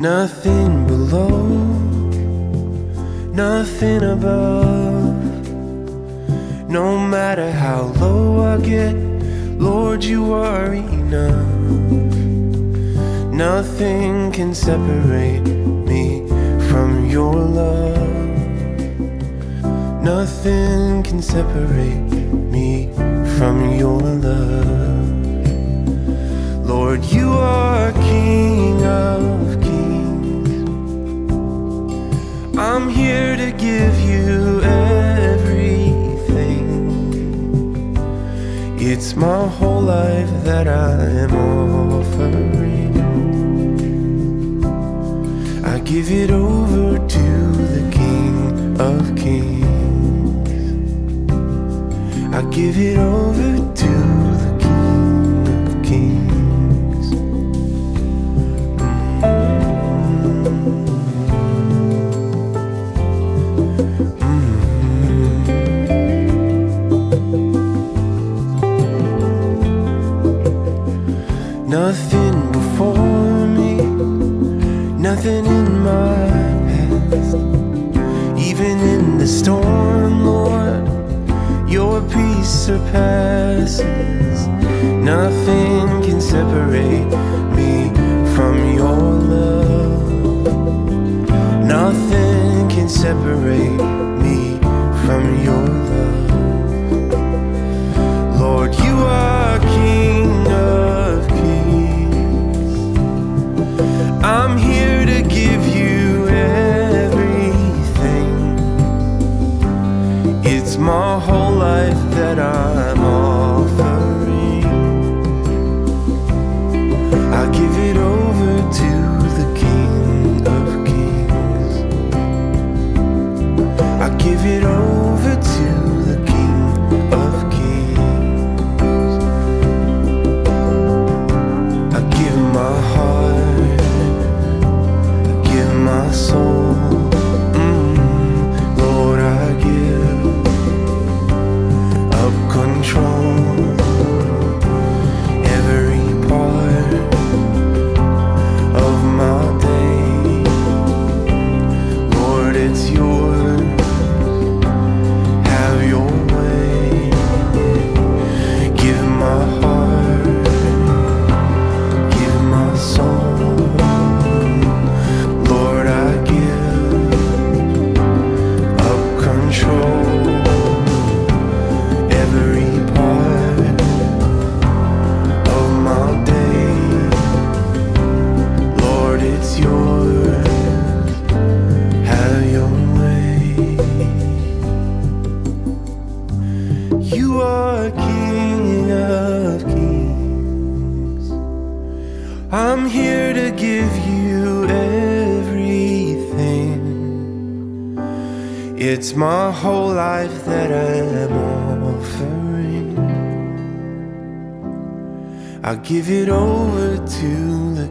Nothing below, nothing above. No matter how low I get, Lord, you are enough. Nothing can separate me from your love. Nothing can separate me from your love. Lord, you are King of I'm here to give you everything. It's my whole life that I'm offering. I give it over to the King of Kings. I give it over to Nothing can separate me from your love. It's my whole life that I'm offering. I give it over to the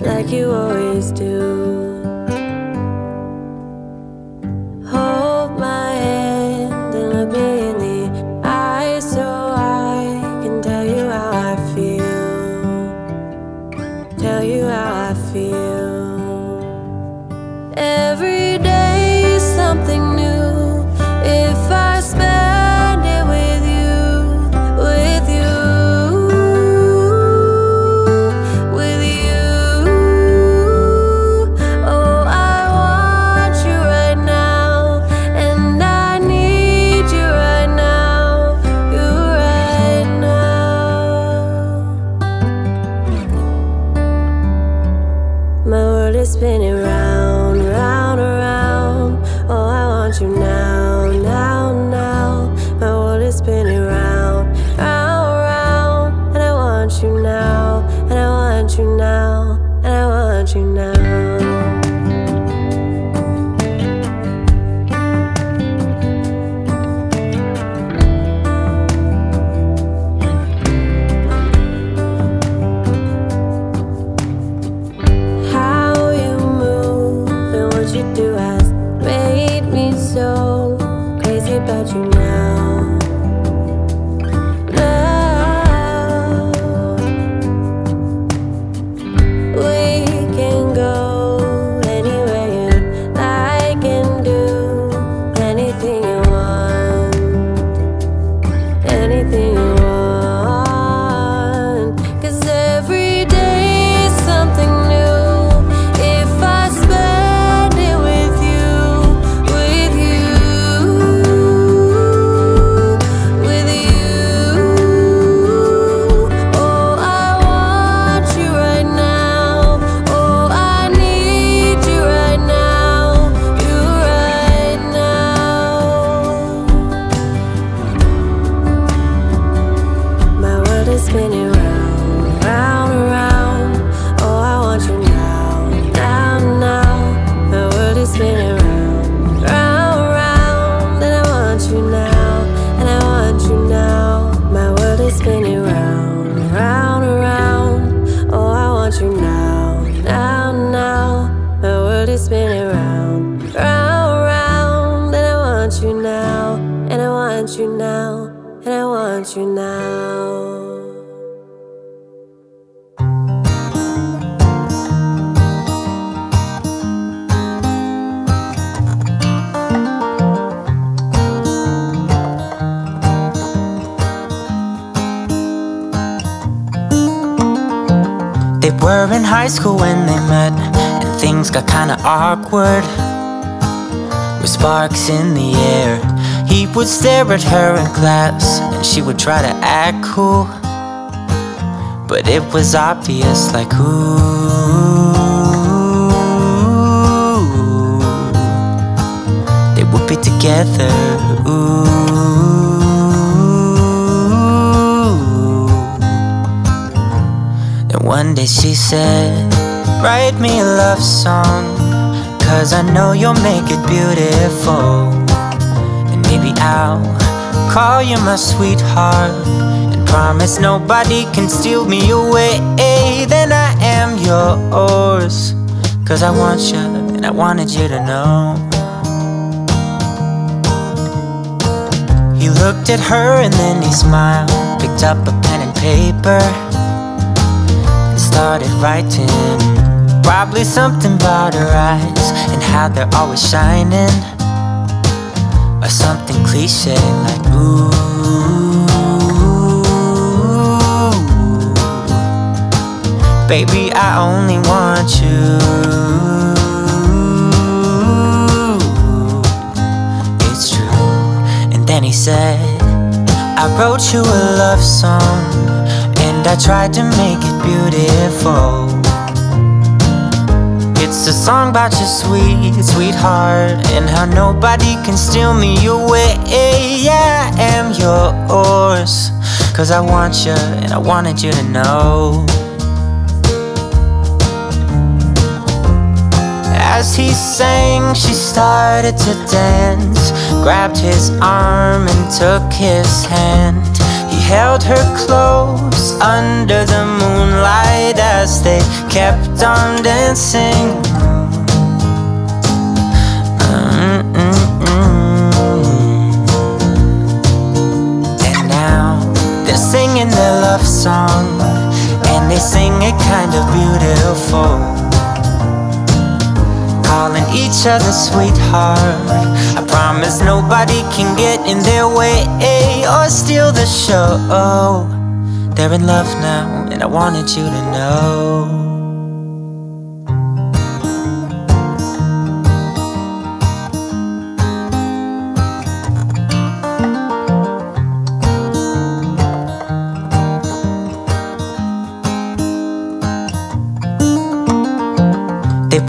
like you always do. High school when they met, and things got kinda awkward. With sparks in the air, he would stare at her in class, and she would try to act cool. But it was obvious, like, ooh, they would be together, one day she said, Write me a love song, cause I know you'll make it beautiful. And maybe I'll call you my sweetheart, and promise nobody can steal me away. Then I am yours, cause I want you, and I wanted you to know. He looked at her and then he smiled, picked up a pen and paper started writing. Probably something about her eyes And how they're always shining. Or something cliche like ooh Baby, I only want you. It's true. And then he said I wrote you a love song I tried to make it beautiful. It's a song about your sweet, sweetheart, and how nobody can steal me away. I am yours, cause I want you, and I wanted you to know. As he sang, she started to dance, grabbed his arm and took his hand He held her close under the moonlight as they kept on dancing. And now they're singing their love song, and they sing it kind of beautiful. Calling each other sweetheart. I promise nobody can get in their way eh, or steal the show. They're in love now, and I wanted you to know.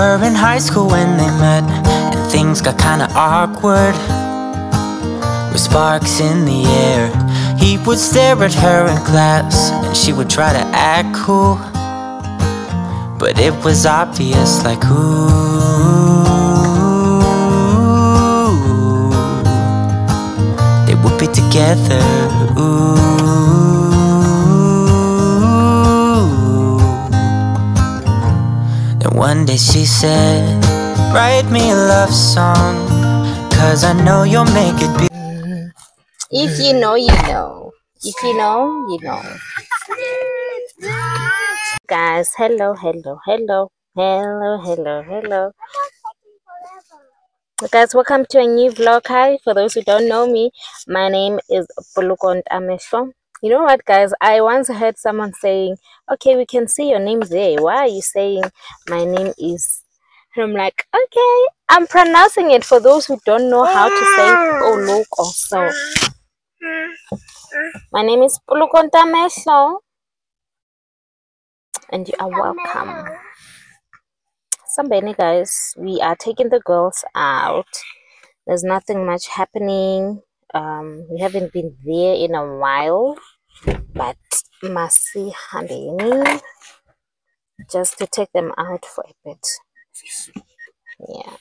Were in high school when they met, and things got kinda awkward. With sparks in the air, he would stare at her in class, and she would try to act cool. But it was obvious, like, ooh, they would be together, one day she said, Write me a love song, cause I know you'll make it beautiful. If you know, you know. If you know, you know. Guys, hello, hello, hello, hello, hello, hello. Guys, welcome to a new vlog. Hi, for those who don't know me, my name is Poloko Ntamehlo. You know what, guys? I once heard someone saying, Okay, we can see your name there. Why are you saying my name is? And I'm like, Okay, I'm pronouncing it for those who don't know how to say Poluk also. My name is Poloko Ntamehlo, and you are welcome. Sambeni, guys, we are taking the girls out. There's nothing much happening. Um, we haven't been there in a while, but must mercy handling just to take them out for a bit. Yeah.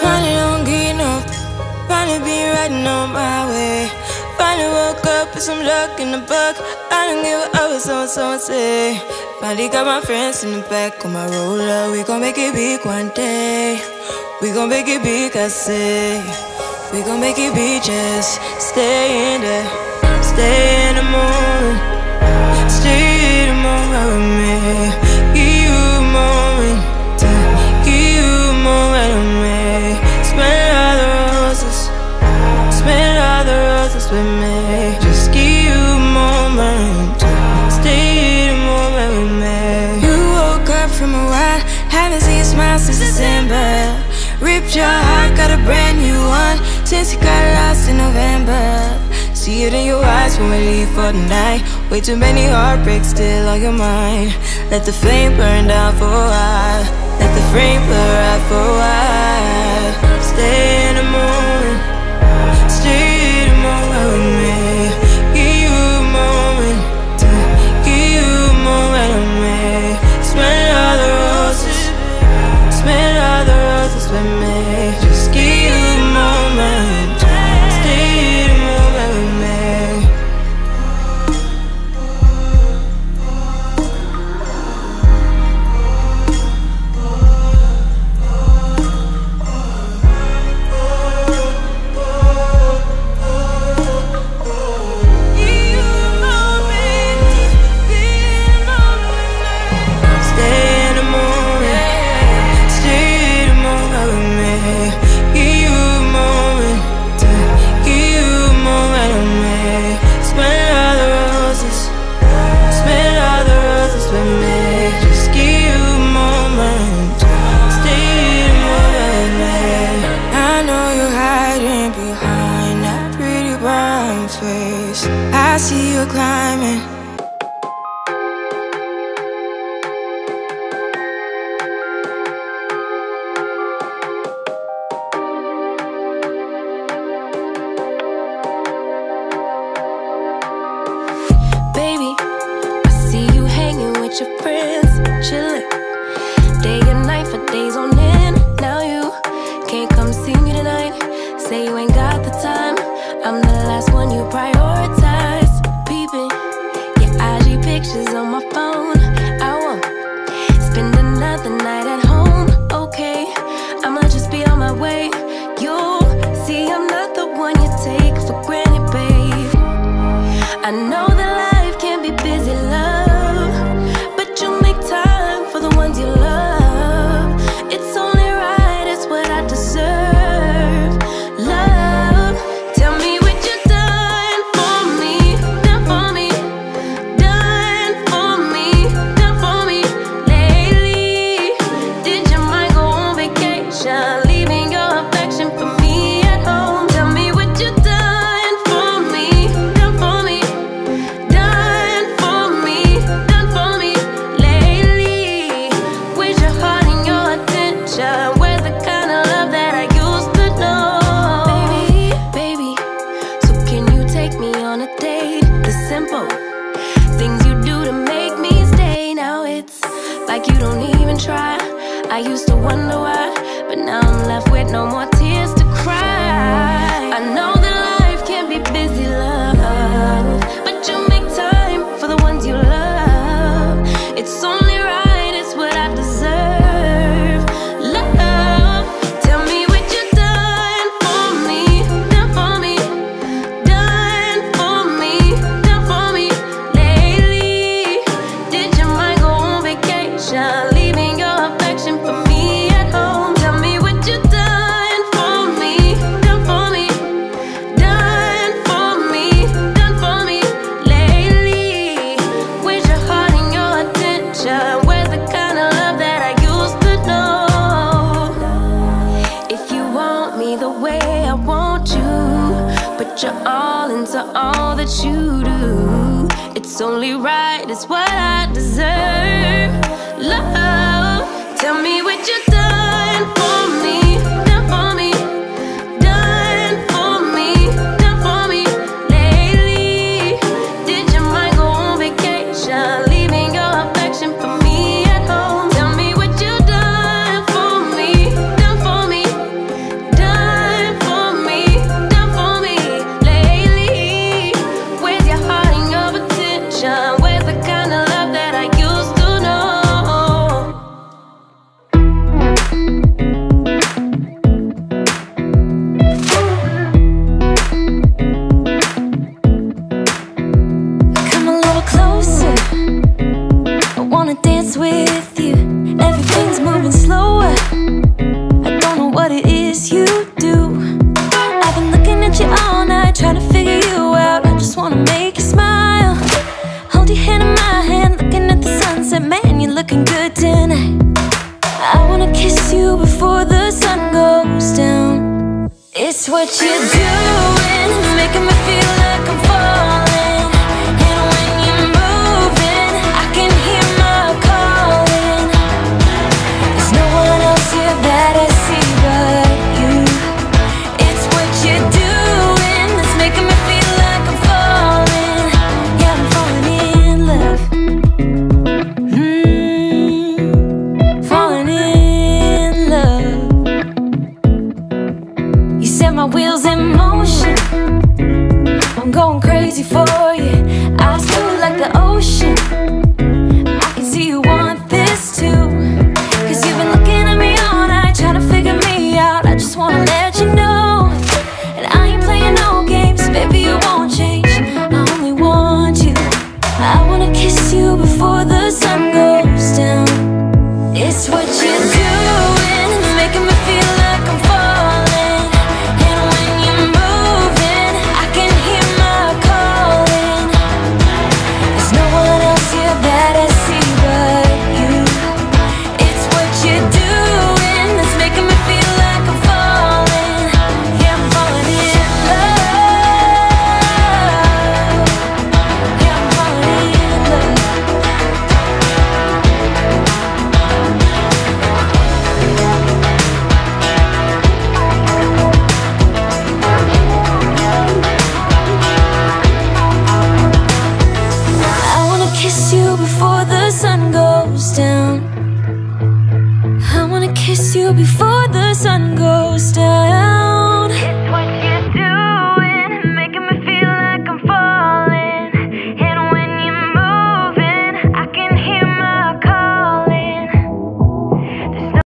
Finally long enough, finally be riding on my way. Finally woke up with some luck in the book I don't give a what so and so say Finally got my friends in the back of my roller. We gon' make it big one day. We gon' make it big, I say. We gon' make it big, just stay in there. Stay in the moon, Stay in the moon with me. See it in your eyes when we leave for the night. Way too many heartbreaks still on your mind. Let the flame burn down for a while. Let the flame blur out for a while. Stay I know with